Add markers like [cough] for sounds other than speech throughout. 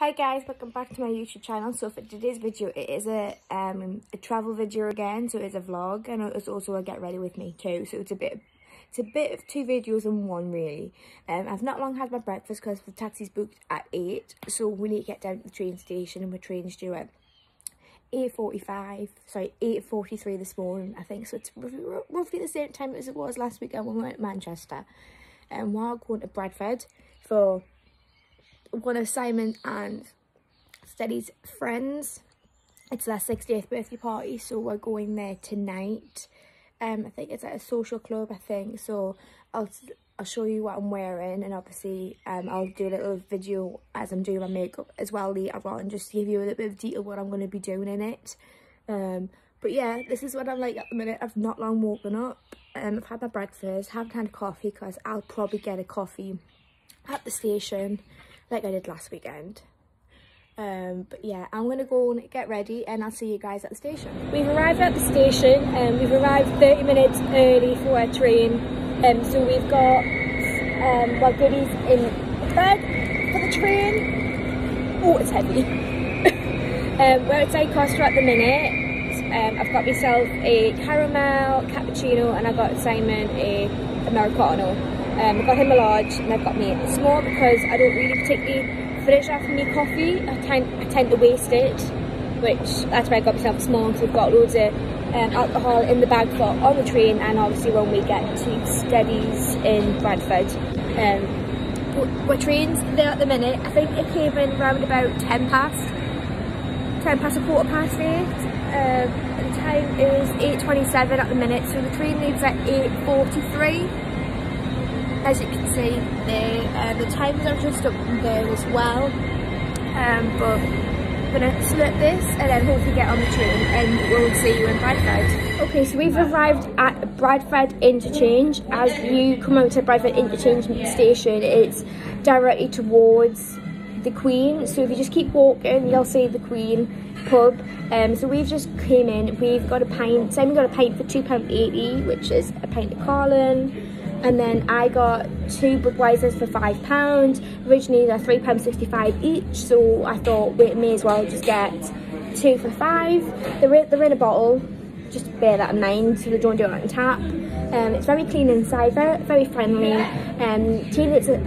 Hi guys, welcome back to my YouTube channel. So for today's video, it is a um a travel video again. So it's a vlog and it's also a get ready with me too. So it's a bit it's a bit of two videos in one really. Um, I've not long had my breakfast because the taxi's booked at eight. So we need to get down to the train station and my train's due at 8.45, sorry, 8.43 this morning, I think. So it's roughly the same time as it was last weekend when we went to Manchester. And we're going to Bradford for one of Simon and Steady's friends. It's their 60th birthday party, so we're going there tonight. Um, I think it's at a social club, I think. So I'll I'll show you what I'm wearing, and obviously um I'll do a little video as I'm doing my makeup as well later on, just to give you a little bit of detail what I'm going to be doing in it. Um, but yeah, this is what I'm like at the minute. I've not long woken up. Um, I've had my breakfast, haven't had coffee because I'll probably get a coffee at the station like I did last weekend. Um, but yeah, I'm to go and get ready and I'll see you guys at the station. We've arrived at the station and um, we've arrived 30 minutes early for our train. Um, so we've got um, our goodies in the bag for the train. Oh, it's heavy. [laughs] um, we're at Costa at the minute. Um, I've got myself a caramel cappuccino and I got Simon a Americano. Um, I've got him a large and I've got me a small because I don't really particularly finish off me coffee. I tend, I tend to waste it, which that's why I got myself a small because we've got loads of um, alcohol in the bag for on the train and obviously when we get to Steady's in Bradford. Um, we're trains there at the minute. I think it came in around about 10 past, 10 past a quarter past 8. Um, the time is 8.27 at the minute so the train leaves at 8.43 as you can see the uh, the times are just up there as well. Um, but I'm gonna split this and then hopefully get on the train and we'll see you in Bradford. Okay so we've arrived at Bradford Interchange. As you come out to Bradford Interchange station it's directly towards the Queen. So if you just keep walking you'll see the Queen pub. Um, so we've just came in. We've got a pint Simon got a pint for £2.80 which is a pint of Carling and then I got two Budweisers for five pounds. Originally they're three pound sixty-five each, so I thought we may as well just get two for five. They're in, they're in a bottle, just bear that in mind, so they don't do it on tap. Um, it's very clean inside, very very friendly. Um, toilets, are,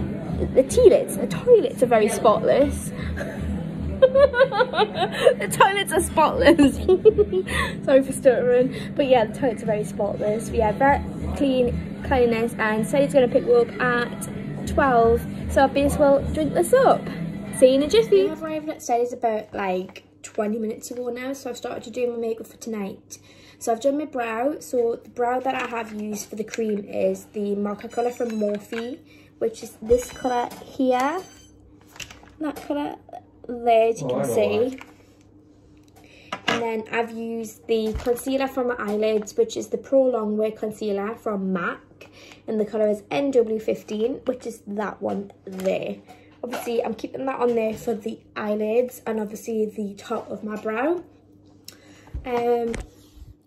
the toilets, the toilets are very spotless. [laughs] the toilets are spotless. [laughs] Sorry for stuttering, but yeah, the toilets are very spotless. But yeah, very clean cleanliness and said he's going to pick me up at 12 so I base will drink this up. See you in a jiffy. I've arrived at Steady's about like 20 minutes ago now so I've started to do my makeup for tonight. So I've done my brow. So the brow that I have used for the cream is the marker colour from Morphe which is this colour here. That colour there as you oh, can see and then I've used the concealer from my eyelids, which is the Pro Longwear Concealer from MAC and the colour is NW15 which is that one there. Obviously I'm keeping that on there for the eyelids and obviously the top of my brow. Um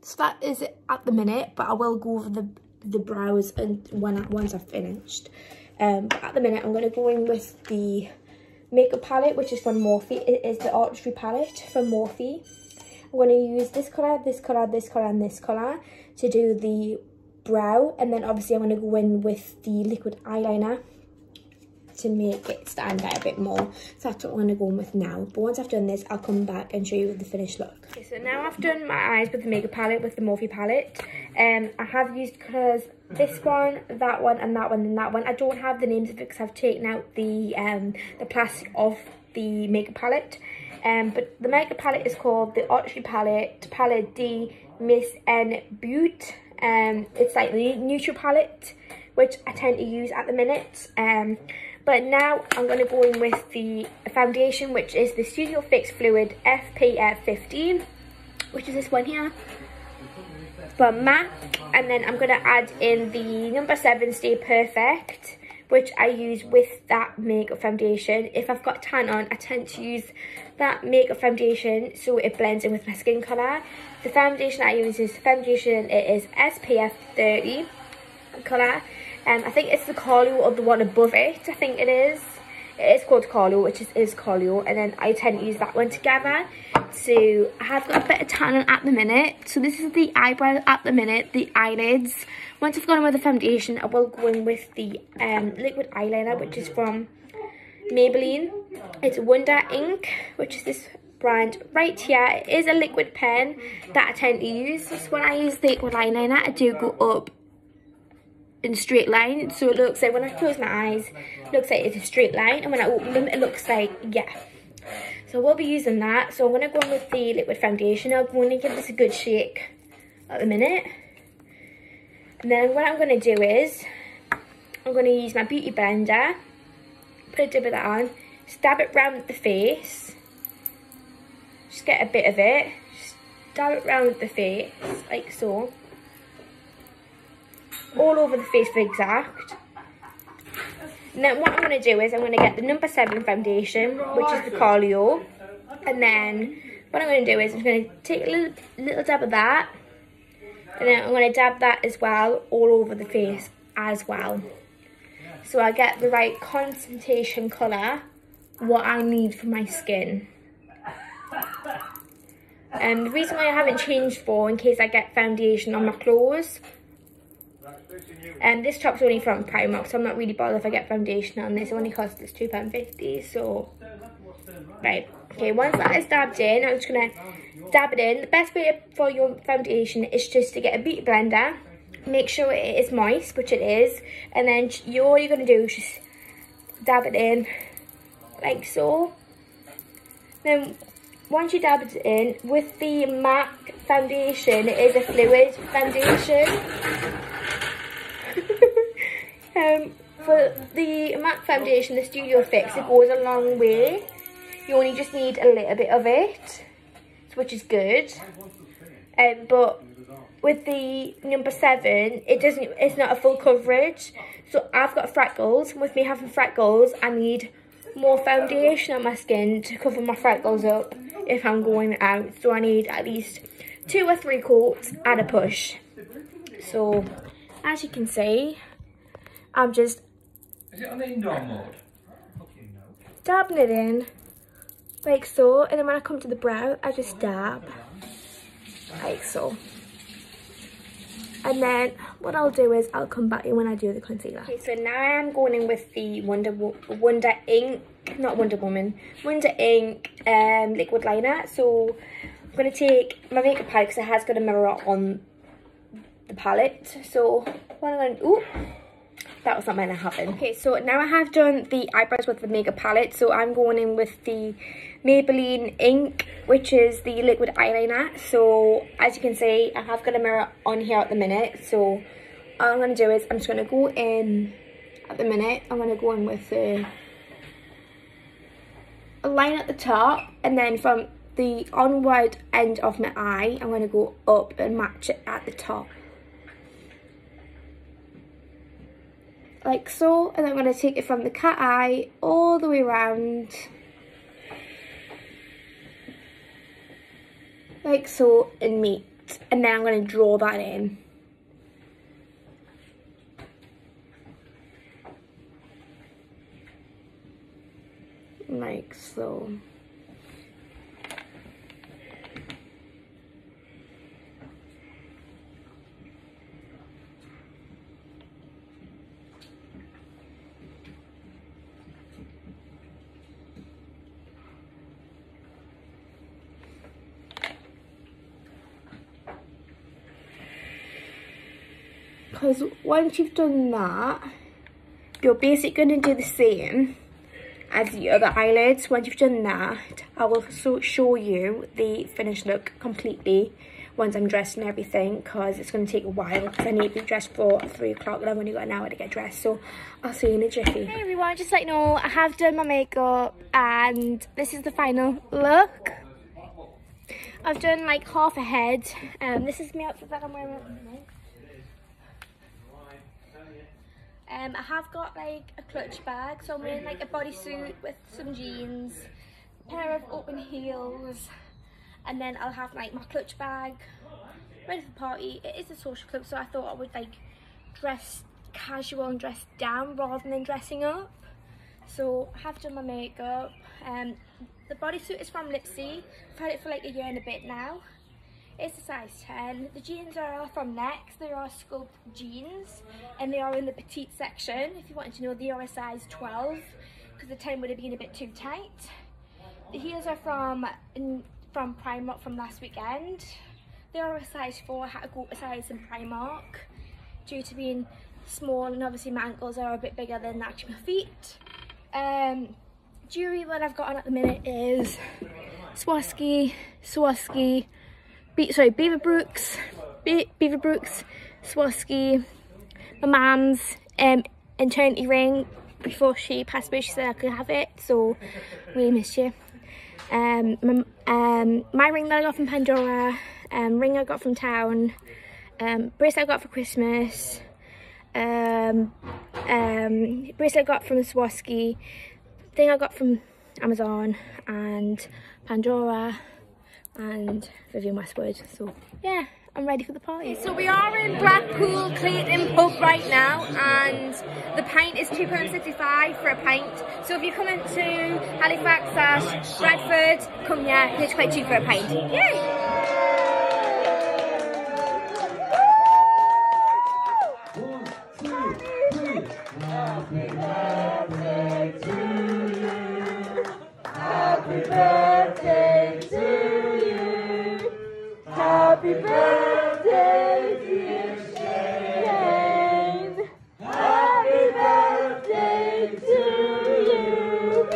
so that is it at the minute but I will go over the the brows and when once I've finished. Um but at the minute I'm going to go in with the makeup palette which is from Morphe. It is the artistry palette from Morphe I'm going to use this colour, this colour, this colour and this colour to do the brow and then obviously I'm going to go in with the liquid eyeliner to make it stand out a bit more. So that's what I'm going to go in with now. But once I've done this, I'll come back and show you the finished look. Okay, so now I've done my eyes with the makeup palette, with the Morphe palette. Um, I have used colours this one, that one, and that one, and that one. I don't have the names of it because I've taken out the um, the plastic of the makeup palette. Um, but the makeup palette is called the Artistry Palette, Palette D Miss N Butte. Um, it's like the neutral palette, which I tend to use at the minute. Um, but now I'm going to go in with the foundation, which is the Studio Fix Fluid SPF 15, which is this one here from MAC. And then I'm going to add in the number 7 Stay Perfect, which I use with that makeup foundation. If I've got tan on, I tend to use that makeup foundation so it blends in with my skin colour. The foundation I use is foundation, it is SPF 30 colour. Um, I think it's the Carlo or the one above it, I think it is. it is called Carlo, which is, is Carlo, and then I tend to use that one together. So I have got a bit of tan on at the minute. So this is the eyebrow at the minute, the eyelids. Once I've gone with the foundation, I will go in with the um, liquid eyeliner, which is from Maybelline. It's Wonder Ink, which is this brand right here. It is a liquid pen that I tend to use. So when I use the liquid eyeliner, I do go up in straight line. So it looks like when I close my eyes, it looks like it's a straight line. And when I open them, it looks like, yeah. So we'll be using that. So I'm going to go in with the liquid foundation. I'm going to give this a good shake at the minute. And then what I'm going to do is, I'm going to use my beauty blender, put a dip of that on, stab it round the face, just get a bit of it, stab it round the face, like so all over the face for exact. And then what I'm going to do is I'm going to get the number 7 foundation, which is the Carlo. And then what I'm going to do is I'm going to take a little, little dab of that. And then I'm going to dab that as well, all over the face as well. So I get the right concentration colour, what I need for my skin. [laughs] And the reason why I haven't changed for, in case I get foundation on my clothes, and um, this top's only from Primark, so I'm not really bothered if I get foundation on this. It only costs us £2.50, so... Right, okay, once that is dabbed in, I'm just going to dab it in. The best way for your foundation is just to get a beauty blender. Make sure it is moist, which it is. And then you, all you're going to do is just dab it in, like so. Then once you dab it in, with the MAC foundation, it is a fluid foundation. um, the MAC foundation, the Studio Fix, it goes a long way. You only just need a little bit of it, which is good. Um, but with the number seven, it doesn't. It's not a full coverage. So I've got freckles. With me having freckles, I need more foundation on my skin to cover my freckles up if I'm going out. So I need at least two or three coats and a push. So as you can see, I'm just Is it on the indoor mode? dabbing it in. Like so and then when I come to the brow I just dab. like so. And then what I'll do is I'll come back in when I do the concealer. Okay so now I am going in with the Wonder Wonder Ink not Wonder Woman Wonder Ink um, liquid liner. So I'm going to take my makeup palette because it has got a mirror on the palette. So what I'm going to, ooh, that was not meant to happen. Okay, so now I have done the eyebrows with the makeup palette. So I'm going in with the Maybelline Ink, which is the liquid eyeliner. So as you can see, I have got a mirror on here at the minute. So all I'm going to do is I'm just going to go in at the minute. I'm going to go in with the a line at the top and then from the onward end of my eye, I'm going to go up and match it at the top. Like so and I'm going to take it from the cat eye all the way around like so and meet. And then I'm going to draw that in. Like so because once you've done that you're basically going to do the same as the other eyelids. Once you've done that i will so show you the finished look completely once i'm dressed and everything because it's going to take a while. Because i need to be dressed for three o'clock and i've only got an hour to get dressed so i'll see you in a jiffy. Hey everyone just like you know i have done my makeup and this is the final look. I've done like half a head. Um, this is my outfit that I'm wearing Um, I have got like a clutch bag, so I'm wearing like a bodysuit with some jeans, pair of open heels, and then I'll have like my clutch bag ready for the party. It is a social club, so I thought I would like dress casual and dress down rather than dressing up. So I have done my makeup. Um, the bodysuit is from Lipsy. I've had it for like a year and a bit now. It's a size 10. The jeans are from Next. They are sculpt jeans and they are in the petite section. If you wanted to know, they are a size 12 because the 10 would have been a bit too tight. The heels are from from Primark from last weekend. They are a size 4. I had to go a size in Primark due to being small and obviously my ankles are a bit bigger than actually my feet. Um, jewellery that I've got on at the minute is Swarovski, Swarovski, Be sorry, Beaverbrooks, Be Beaverbrooks, Swarovski, my mum's um, eternity ring before she passed away she said I could have it so really miss you. Um, my, um, my ring that I got from Pandora um, ring I got from town um, bracelet I got for Christmas um, um, bracelet I got from Swarovski thing I got from Amazon and Pandora and Vivienne Westwood so yeah I'm ready for the party. So we are in Blackpool Clayton pub right now and the pint is £2.65 for a pint. So if you come into Halifax slash Bradford, come here, it's quite cheap for a pint. Yay! Happy birthday to you. Happy birthday Happy birthday, dear Shane. Happy birthday to you.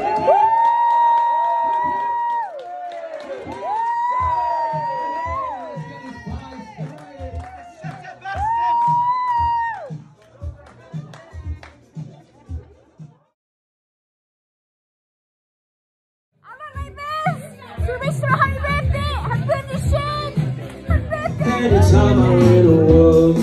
I'm like this. So wish Anytime I'm in a world